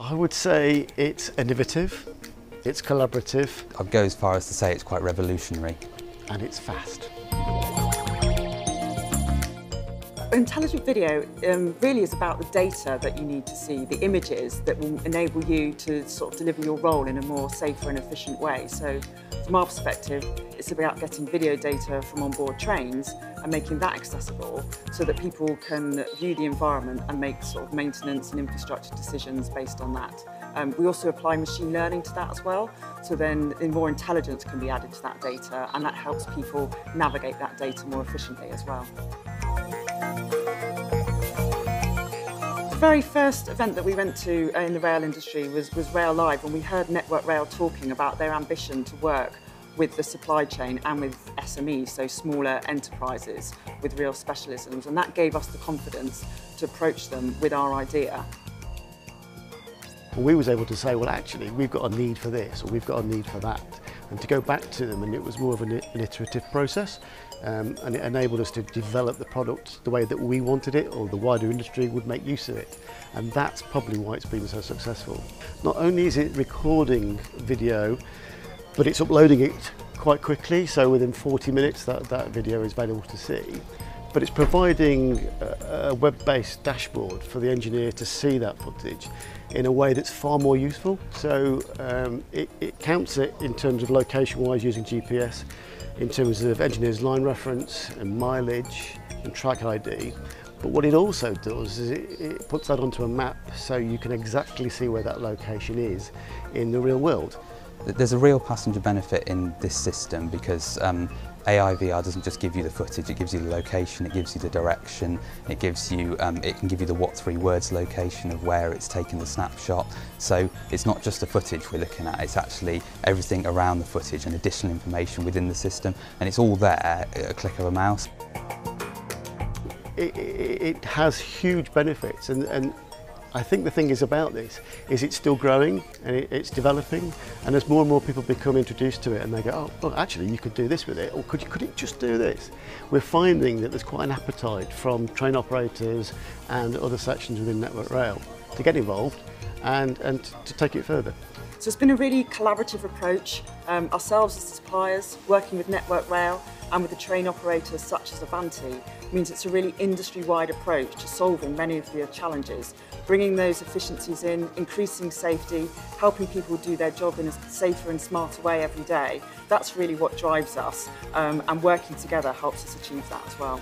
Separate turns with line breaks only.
I would say it's innovative, it's collaborative,
I'd go as far as to say it's quite revolutionary.
and it's fast.
Intelligent video um, really is about the data that you need to see, the images that will enable you to sort of deliver your role in a more safer and efficient way. So from our perspective, it's about getting video data from onboard trains and making that accessible so that people can view the environment and make sort of maintenance and infrastructure decisions based on that. Um, we also apply machine learning to that as well, so then more intelligence can be added to that data and that helps people navigate that data more efficiently as well. Very first event that we went to uh, in the rail industry was, was Rail Live and we heard Network Rail talking about their ambition to work with the supply chain and with SMEs, so smaller enterprises with real specialisms and that gave us the confidence to approach them with our idea.
And we was able to say, well, actually, we've got a need for this or we've got a need for that. And to go back to them, and it was more of an, an iterative process. Um, and it enabled us to develop the product the way that we wanted it or the wider industry would make use of it. And that's probably why it's been so successful. Not only is it recording video, but it's uploading it quite quickly. So within 40 minutes, that, that video is available to see. But it's providing a, a web-based dashboard for the engineer to see that footage in a way that's far more useful. So um, it, it counts it in terms of location-wise using GPS, in terms of engineer's line reference and mileage and track ID. But what it also does is it, it puts that onto a map so you can exactly see where that location is in the real world.
There's a real passenger benefit in this system because um, doesn't just give you the footage, it gives you the location, it gives you the direction, it gives you, um, it can give you the what three words location of where it's taken the snapshot. So it's not just the footage we're looking at, it's actually everything around the footage and additional information within the system and it's all there at a click of a mouse.
It, it, it has huge benefits and, and I think the thing is about this is it's still growing and it, it's developing and as more and more people become introduced to it and they go, oh, well, actually you could do this with it or could you could it just do this? We're finding that there's quite an appetite from train operators and other sections within Network Rail to get involved and, and to take it further.
So it's been a really collaborative approach. Um, ourselves as suppliers, working with Network Rail and with the train operators such as Avanti, means it's a really industry-wide approach to solving many of the challenges, bringing those efficiencies in, increasing safety, helping people do their job in a safer and smarter way every day. That's really what drives us um, and working together helps us achieve that as well.